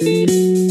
Beep.